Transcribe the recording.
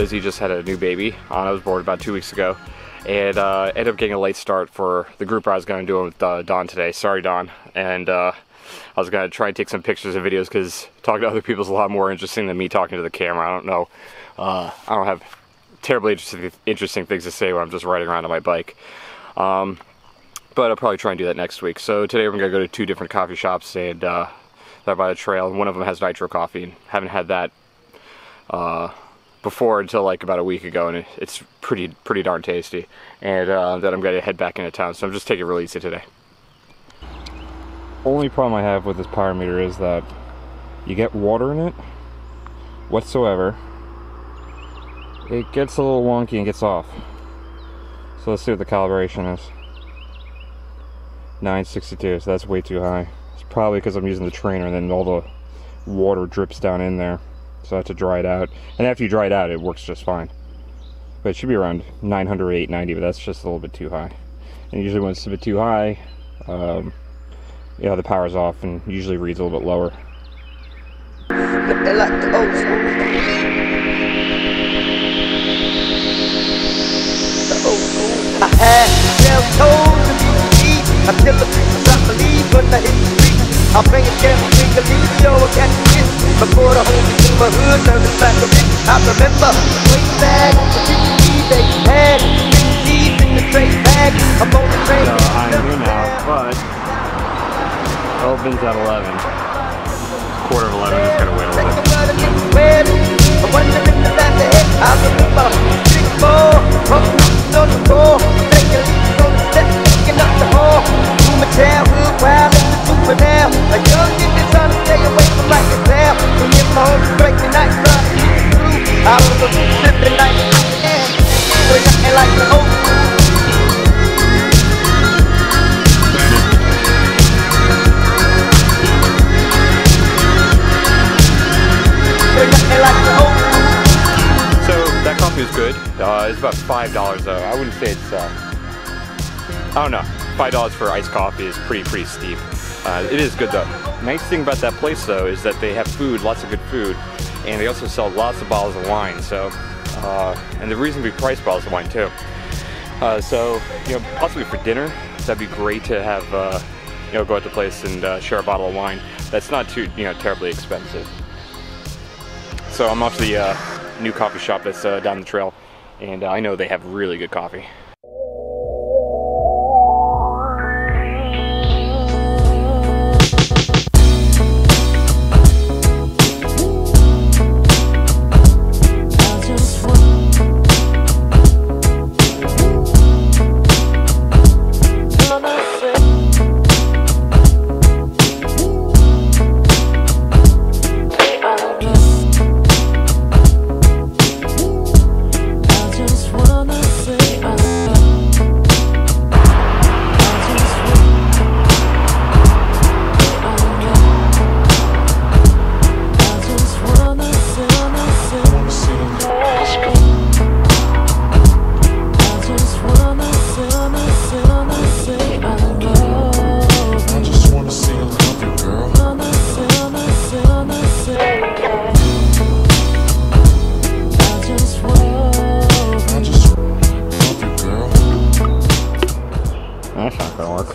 busy, just had a new baby. Uh, I was born about two weeks ago. And uh, ended up getting a late start for the group I was going to do with uh, Don today. Sorry, Don. And uh, I was going to try and take some pictures and videos because talking to other people is a lot more interesting than me talking to the camera. I don't know. Uh, I don't have terribly interesting, interesting things to say when I'm just riding around on my bike. Um, but I'll probably try and do that next week. So today we're going to go to two different coffee shops and uh, they're by the trail. One of them has nitro coffee and haven't had that uh, before until like about a week ago and it's pretty pretty darn tasty. And uh, then I'm to head back into town. So I'm just taking it real easy today. Only problem I have with this power meter is that you get water in it whatsoever. It gets a little wonky and gets off. So let's see what the calibration is. 962, so that's way too high. It's probably because I'm using the trainer and then all the water drips down in there. So I have to dry it out. And after you dry it out, it works just fine. But it should be around 900, 890, but that's just a little bit too high. And usually when it's a bit too high, um, you know, the power's off and usually reads a little bit lower. I'll bring it down, Leo, I kiss. Before the whole in my hood turned it back a bit. I remember way back, 50 they had. 50 in the trade bag. I'm on the train. So I'm here now, but opens at 11. Quarter of 11, just gotta wait a little bit. Is good. Uh, it's about five dollars though. I wouldn't say it's. Uh, I don't know. Five dollars for iced coffee is pretty pretty steep. Uh, it is good though. Nice thing about that place though is that they have food, lots of good food, and they also sell lots of bottles of wine. So, uh, and the reason we price bottles of wine too. Uh, so, you know, possibly for dinner, that'd be great to have. Uh, you know, go out to the place and share a bottle of wine. That's not too, you know, terribly expensive. So I'm off the new coffee shop that's uh, down the trail, and uh, I know they have really good coffee. That's not gonna work.